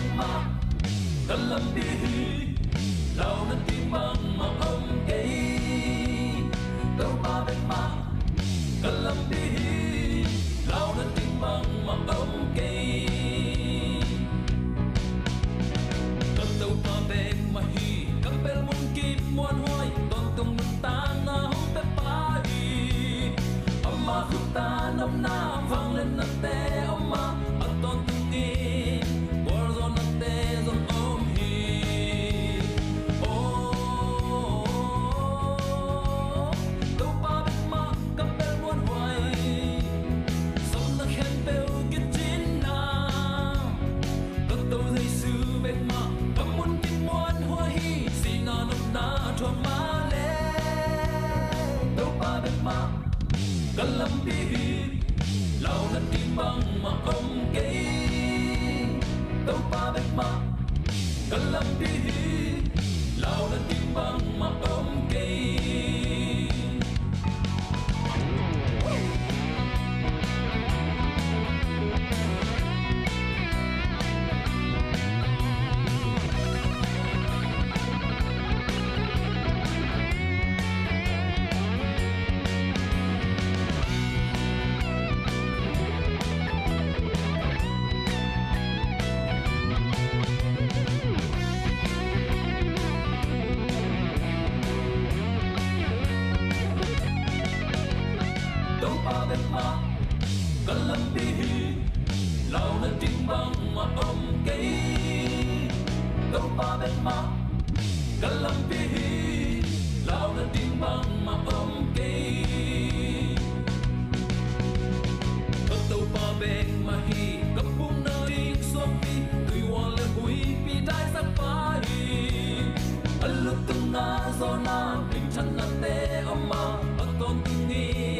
lemah dalam diri Kau ketimbang menghongkei Kau memang dalam diri Kau ketimbang menghongkei Kau pabe mahi Kampel mungkin muan huai Tonton mentana hupe pari Amma hutan kalam đi, hi lau na ti bang ma om ke ba pa bet ma kalam bi hi lau na ti ma om Đông ba bên ma Kalam bi Lao na ting bang ma cây Đông ba bên ma Kalam bi Lao na ting bang ma om cây Có tàu ba bên ma hi Cấp bung na ting so pi Tùy hoa le hui pi đai sắc pa hi Alu tung na gió na Bình chân na te amma At ton tung ni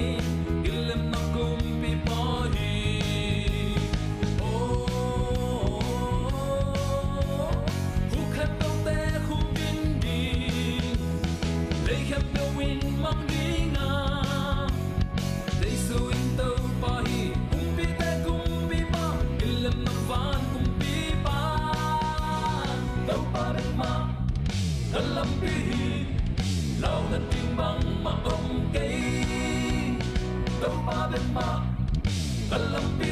dam parma Dalam pihi Lau na timbang ma om kay Tau pa Dalam pihi